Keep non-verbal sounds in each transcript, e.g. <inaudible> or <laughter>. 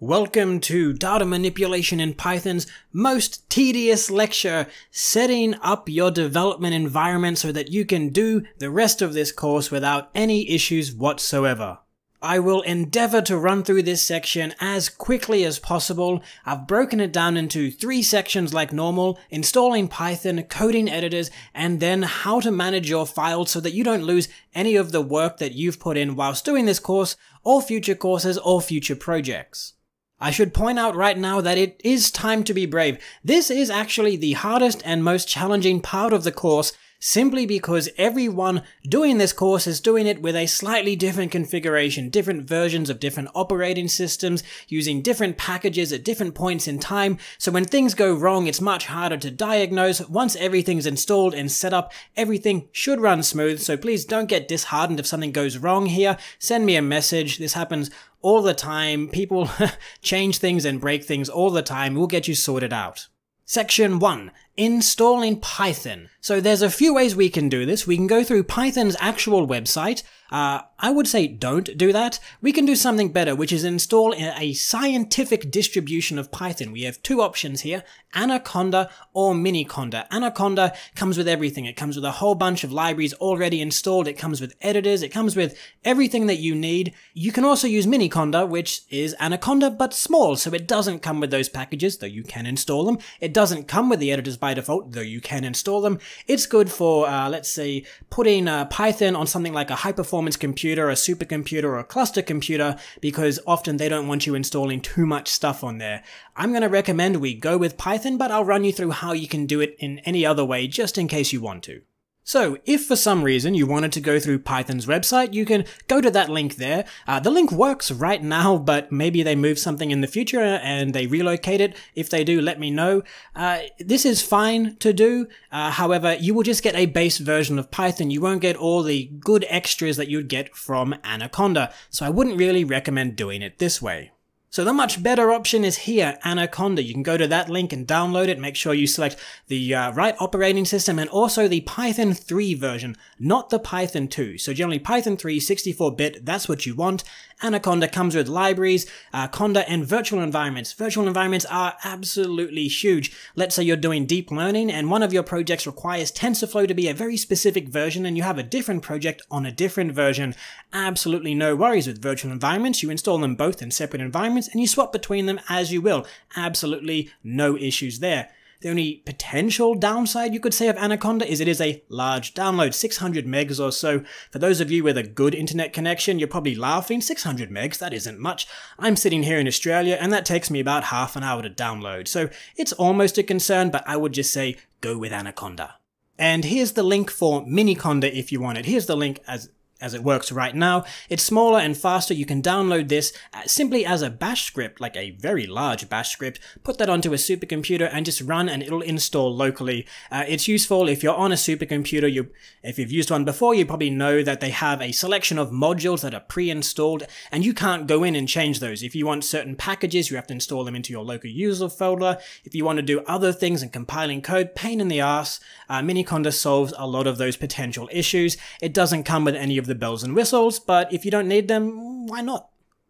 Welcome to Data Manipulation in Python's most tedious lecture, setting up your development environment so that you can do the rest of this course without any issues whatsoever. I will endeavor to run through this section as quickly as possible. I've broken it down into three sections like normal, installing Python, coding editors, and then how to manage your files so that you don't lose any of the work that you've put in whilst doing this course, or future courses, or future projects. I should point out right now that it is time to be brave. This is actually the hardest and most challenging part of the course simply because everyone doing this course is doing it with a slightly different configuration, different versions of different operating systems, using different packages at different points in time, so when things go wrong it's much harder to diagnose. Once everything's installed and set up, everything should run smooth, so please don't get disheartened if something goes wrong here. Send me a message, this happens all the time. People <laughs> change things and break things all the time. We'll get you sorted out. Section 1. Installing Python. So there's a few ways we can do this. We can go through Python's actual website. Uh, I would say don't do that. We can do something better, which is install a scientific distribution of Python. We have two options here, Anaconda or Miniconda. Anaconda comes with everything. It comes with a whole bunch of libraries already installed. It comes with editors. It comes with everything that you need. You can also use Miniconda, which is Anaconda, but small, so it doesn't come with those packages, though you can install them. It doesn't come with the editors by default, though you can install them. It's good for, uh, let's say, putting uh, Python on something like a high performance computer, a supercomputer, or a cluster computer, because often they don't want you installing too much stuff on there. I'm going to recommend we go with Python, but I'll run you through how you can do it in any other way, just in case you want to. So, if for some reason you wanted to go through Python's website, you can go to that link there. Uh, the link works right now, <laughs> but maybe they move something in the future and they relocate it. If they do, let me know. Uh, this is fine to do. Uh, however, you will just get a base version of Python. You won't get all the good extras that you'd get from Anaconda. So I wouldn't really recommend doing it this way. So the much better option is here, Anaconda. You can go to that link and download it. Make sure you select the uh, right operating system and also the Python 3 version, not the Python 2. So generally Python 3, 64-bit, that's what you want. Anaconda comes with libraries, uh, Conda, and virtual environments. Virtual environments are absolutely huge. Let's say you're doing deep learning and one of your projects requires TensorFlow to be a very specific version and you have a different project on a different version. Absolutely no worries with virtual environments. You install them both in separate environments and you swap between them as you will. Absolutely no issues there. The only potential downside you could say of Anaconda is it is a large download, 600 megs or so. For those of you with a good internet connection, you're probably laughing, 600 megs, that isn't much. I'm sitting here in Australia and that takes me about half an hour to download, so it's almost a concern, but I would just say go with Anaconda. And here's the link for Miniconda if you want it. Here's the link as as it works right now. It's smaller and faster. You can download this simply as a bash script, like a very large bash script, put that onto a supercomputer and just run and it'll install locally. Uh, it's useful if you're on a supercomputer. You, if you've used one before, you probably know that they have a selection of modules that are pre-installed and you can't go in and change those. If you want certain packages, you have to install them into your local user folder. If you want to do other things and compiling code, pain in the ass. Uh, Miniconda solves a lot of those potential issues. It doesn't come with any of the bells and whistles, but if you don't need them, why not?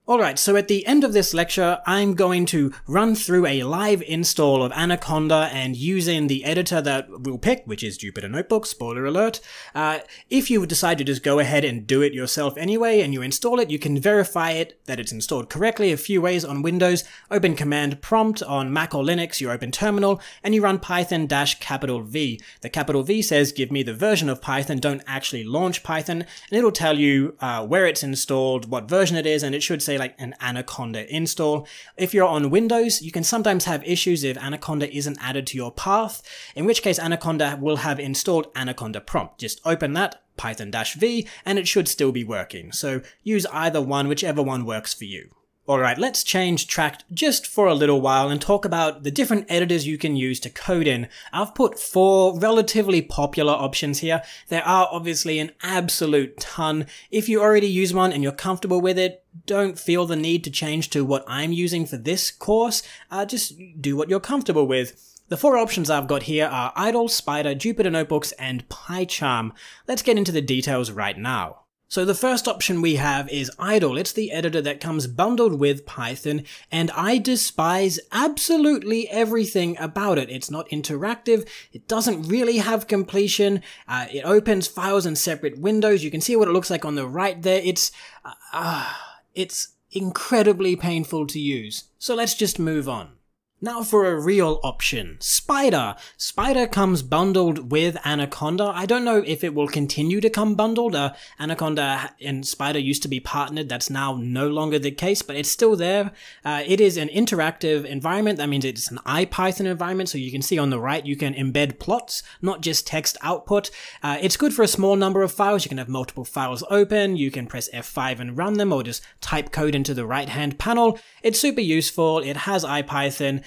Alright, so at the end of this lecture, I'm going to run through a live install of Anaconda and using the editor that we'll pick, which is Jupyter Notebook, spoiler alert. Uh, if you decide to just go ahead and do it yourself anyway, and you install it, you can verify it that it's installed correctly a few ways on Windows. Open Command Prompt on Mac or Linux, you open Terminal, and you run Python dash capital V. The capital V says give me the version of Python, don't actually launch Python, and it'll tell you uh, where it's installed, what version it is, and it should say like an Anaconda install. If you're on Windows, you can sometimes have issues if Anaconda isn't added to your path, in which case Anaconda will have installed Anaconda prompt. Just open that, python-v, and it should still be working. So use either one, whichever one works for you. Alright, let's change track just for a little while and talk about the different editors you can use to code in. I've put four relatively popular options here. There are obviously an absolute ton. If you already use one and you're comfortable with it, don't feel the need to change to what I'm using for this course. Uh, just do what you're comfortable with. The four options I've got here are IDLE, Spyder, Jupyter Notebooks, and PyCharm. Let's get into the details right now. So the first option we have is idle. It's the editor that comes bundled with Python, and I despise absolutely everything about it. It's not interactive, it doesn't really have completion, uh, it opens files in separate windows. You can see what it looks like on the right there. It's, uh, uh, it's incredibly painful to use. So let's just move on. Now for a real option, Spyder. Spyder comes bundled with Anaconda. I don't know if it will continue to come bundled. Uh, Anaconda and Spyder used to be partnered. That's now no longer the case, but it's still there. Uh, it is an interactive environment. That means it's an IPython environment. So you can see on the right, you can embed plots, not just text output. Uh, it's good for a small number of files. You can have multiple files open. You can press F5 and run them or just type code into the right hand panel. It's super useful. It has IPython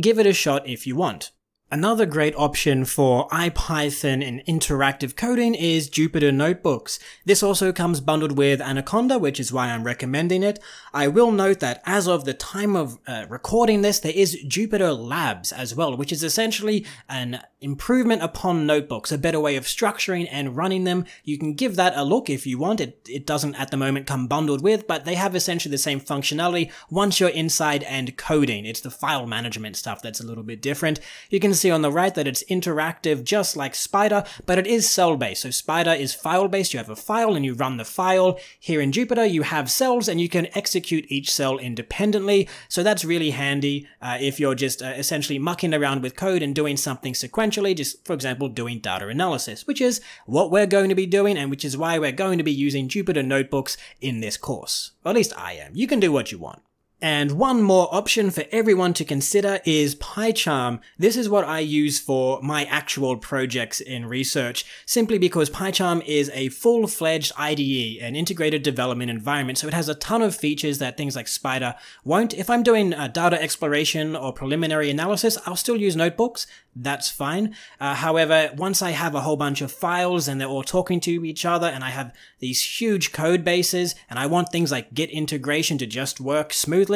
give it a shot if you want. Another great option for IPython and interactive coding is Jupyter Notebooks. This also comes bundled with Anaconda, which is why I'm recommending it. I will note that as of the time of uh, recording this, there is Jupyter Labs as well, which is essentially an improvement upon notebooks, a better way of structuring and running them. You can give that a look if you want. It, it doesn't at the moment come bundled with, but they have essentially the same functionality once you're inside and coding. It's the file management stuff that's a little bit different. You can see on the right that it's interactive just like Spyder, but it is cell-based. So Spyder is file-based. You have a file and you run the file. Here in Jupyter, you have cells and you can execute each cell independently. So that's really handy uh, if you're just uh, essentially mucking around with code and doing something sequentially, just for example, doing data analysis, which is what we're going to be doing and which is why we're going to be using Jupyter Notebooks in this course. Or at least I am. You can do what you want. And one more option for everyone to consider is PyCharm. This is what I use for my actual projects in research, simply because PyCharm is a full-fledged IDE, an integrated development environment, so it has a ton of features that things like Spyder won't. If I'm doing uh, data exploration or preliminary analysis, I'll still use notebooks, that's fine. Uh, however, once I have a whole bunch of files and they're all talking to each other and I have these huge code bases and I want things like Git integration to just work smoothly,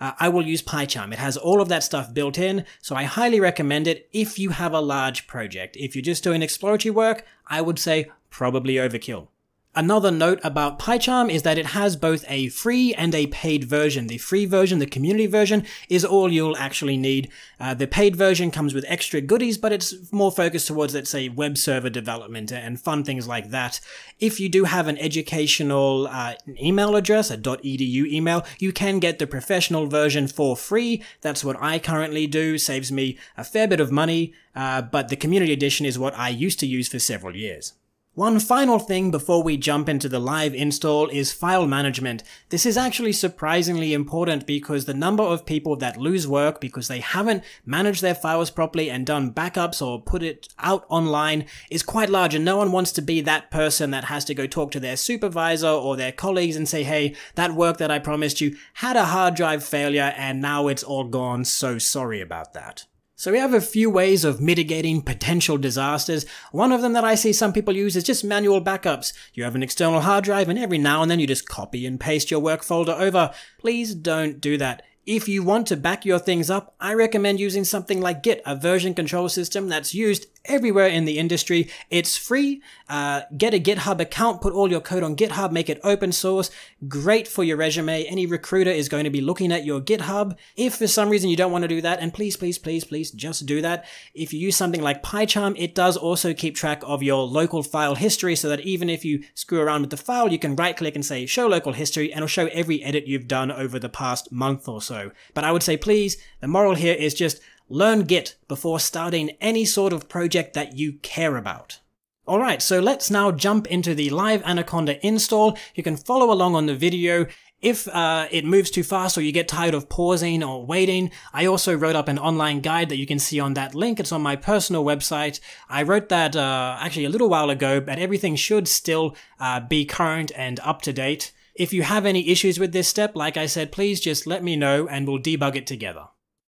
uh, I will use PyCharm. It has all of that stuff built in, so I highly recommend it if you have a large project. If you're just doing exploratory work, I would say probably overkill. Another note about PyCharm is that it has both a free and a paid version. The free version, the community version, is all you'll actually need. Uh, the paid version comes with extra goodies, but it's more focused towards, let's say, web server development and fun things like that. If you do have an educational uh, email address, a .edu email, you can get the professional version for free. That's what I currently do. Saves me a fair bit of money, uh, but the community edition is what I used to use for several years. One final thing before we jump into the live install is file management. This is actually surprisingly important because the number of people that lose work because they haven't managed their files properly and done backups or put it out online is quite large and no one wants to be that person that has to go talk to their supervisor or their colleagues and say, hey, that work that I promised you had a hard drive failure and now it's all gone, so sorry about that. So we have a few ways of mitigating potential disasters. One of them that I see some people use is just manual backups. You have an external hard drive and every now and then you just copy and paste your work folder over. Please don't do that. If you want to back your things up, I recommend using something like Git, a version control system that's used everywhere in the industry. It's free. Uh, get a GitHub account, put all your code on GitHub, make it open source. Great for your resume. Any recruiter is going to be looking at your GitHub. If for some reason you don't want to do that, and please, please, please, please just do that. If you use something like PyCharm, it does also keep track of your local file history so that even if you screw around with the file, you can right click and say show local history and it'll show every edit you've done over the past month or so. But I would say please, the moral here is just Learn Git before starting any sort of project that you care about. Alright, so let's now jump into the live Anaconda install. You can follow along on the video. If uh, it moves too fast or you get tired of pausing or waiting, I also wrote up an online guide that you can see on that link. It's on my personal website. I wrote that uh, actually a little while ago, but everything should still uh, be current and up to date. If you have any issues with this step, like I said, please just let me know and we'll debug it together.